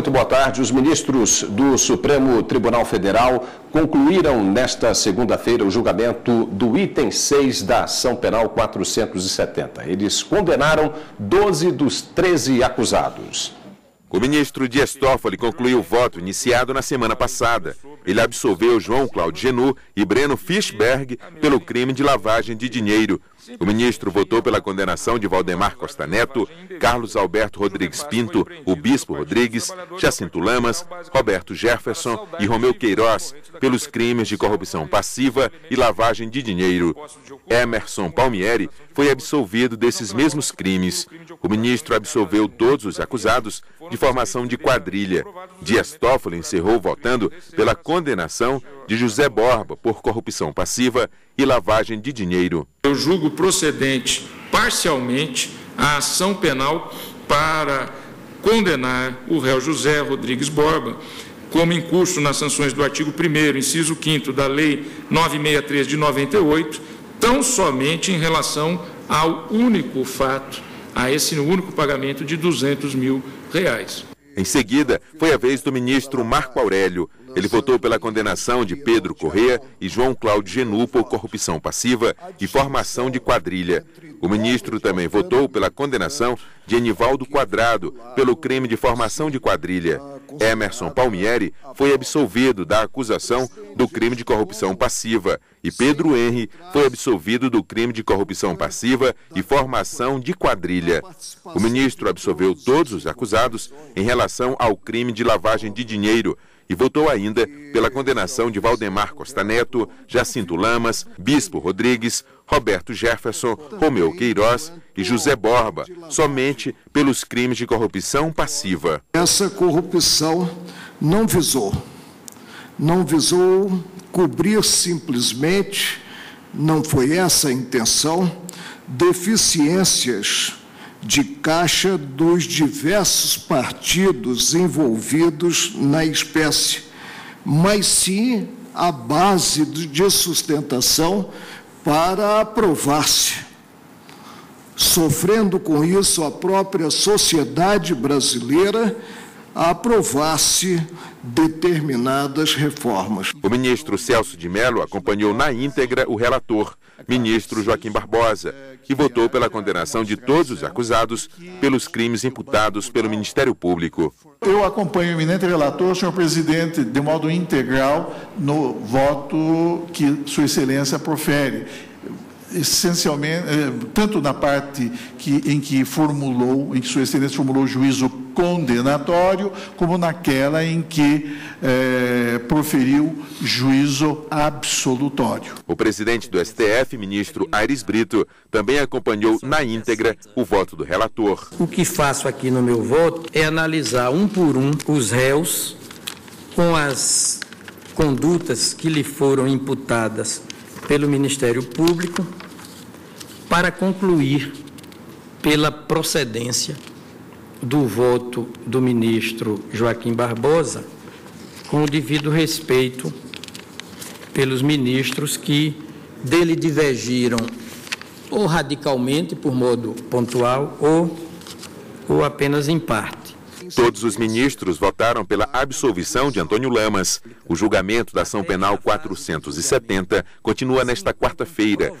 muito boa tarde. Os ministros do Supremo Tribunal Federal concluíram nesta segunda-feira o julgamento do item 6 da ação penal 470. Eles condenaram 12 dos 13 acusados. O ministro Dias Toffoli concluiu o voto iniciado na semana passada. Ele absolveu João Cláudio Genu e Breno Fischberg pelo crime de lavagem de dinheiro. O ministro votou pela condenação de Valdemar Costa Neto, Carlos Alberto Rodrigues Pinto, o Bispo Rodrigues, Jacinto Lamas, Roberto Jefferson e Romeu Queiroz pelos crimes de corrupção passiva e lavagem de dinheiro. Emerson Palmieri foi absolvido desses mesmos crimes. O ministro absolveu todos os acusados de formação de quadrilha. Dias Toffoli encerrou votando pela condenação de José Borba por corrupção passiva e lavagem de dinheiro. Eu julgo procedente parcialmente a ação penal para condenar o réu José Rodrigues Borba como em curso nas sanções do artigo 1 inciso 5 da Lei 963 de 98, tão somente em relação ao único fato, a esse único pagamento de 200 mil reais. Em seguida, foi a vez do ministro Marco Aurélio. Ele votou pela condenação de Pedro Correa e João Cláudio Genu por corrupção passiva e formação de quadrilha. O ministro também votou pela condenação de Enivaldo Quadrado pelo crime de formação de quadrilha. Emerson Palmieri foi absolvido da acusação do crime de corrupção passiva e Pedro Henry foi absolvido do crime de corrupção passiva e formação de quadrilha. O ministro absolveu todos os acusados em relação ao crime de lavagem de dinheiro e votou ainda pela condenação de Valdemar Costa Neto, Jacinto Lamas, Bispo Rodrigues, Roberto Jefferson, Romeu Queiroz e José Borba, somente pelos crimes de corrupção passiva. Essa corrupção não visou, não visou cobrir simplesmente, não foi essa a intenção, deficiências de caixa dos diversos partidos envolvidos na espécie, mas sim a base de sustentação para aprovar-se. Sofrendo com isso a própria sociedade brasileira, aprovar-se determinadas reformas. O ministro Celso de Mello acompanhou na íntegra o relator, ministro Joaquim Barbosa, que votou pela condenação de todos os acusados pelos crimes imputados pelo Ministério Público. Eu acompanho o eminente relator, senhor presidente, de modo integral no voto que Sua Excelência profere essencialmente, eh, tanto na parte que, em que formulou, em que Sua Excelência formulou o juízo condenatório, como naquela em que eh, proferiu juízo absolutório. O presidente do STF, ministro Aires Brito, também acompanhou na íntegra o voto do relator. O que faço aqui no meu voto é analisar um por um os réus com as condutas que lhe foram imputadas pelo Ministério Público para concluir pela procedência do voto do ministro Joaquim Barbosa, com o devido respeito pelos ministros que dele divergiram ou radicalmente, por modo pontual, ou, ou apenas em parte. Todos os ministros votaram pela absolvição de Antônio Lamas. O julgamento da ação penal 470 continua nesta quarta-feira.